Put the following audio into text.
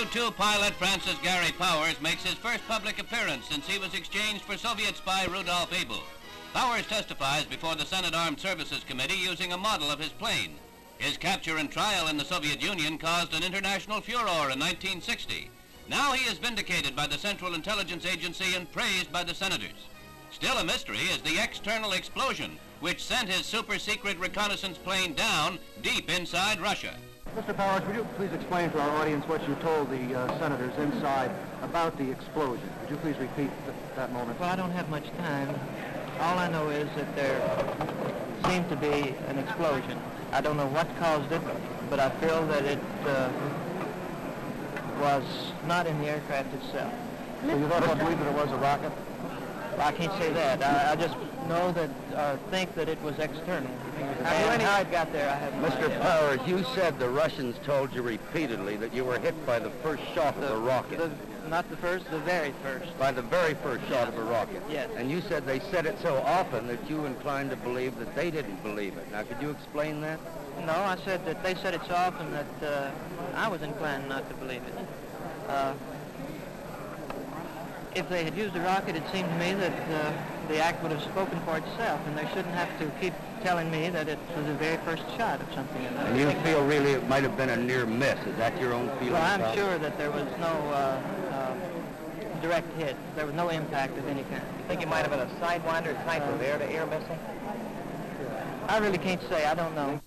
U-2 pilot Francis Gary Powers makes his first public appearance since he was exchanged for Soviet spy Rudolf Abel. Powers testifies before the Senate Armed Services Committee using a model of his plane. His capture and trial in the Soviet Union caused an international furor in 1960. Now he is vindicated by the Central Intelligence Agency and praised by the senators. Still a mystery is the external explosion, which sent his super-secret reconnaissance plane down deep inside Russia. Mr. Powers, would you please explain to our audience what you told the uh, senators inside about the explosion? Would you please repeat th that moment? Well, I don't have much time. All I know is that there seemed to be an explosion. I don't know what caused it, but I feel that it uh, was not in the aircraft itself. So you therefore believe that it was a rocket? Well, I can't say that. I, I just know that, or think that it was external. And how it got there, I have no Mr. idea. Powers, you said the Russians told you repeatedly that you were hit by the first shot of The- a rocket. the- not the first, the very first. by the very first shot of a rocket. Yes. And you said they said it so often that you inclined to believe that they didn't believe it. Now, could you explain that? No, I said that they said it so often that uh, I was inclined not to believe it. Uh, if they had used a rocket, it seemed to me that uh, the act would have spoken for itself, and they shouldn't have to keep telling me that it was the very first shot of something. And I And you feel really it might have been a near miss. Is that your own feeling? Well, I'm Powers? sure that there was no uh, uh, direct hit. There was no impact of any kind. You think it might have been a sidewinder type of air-to-air missile? I really can't say. I don't know.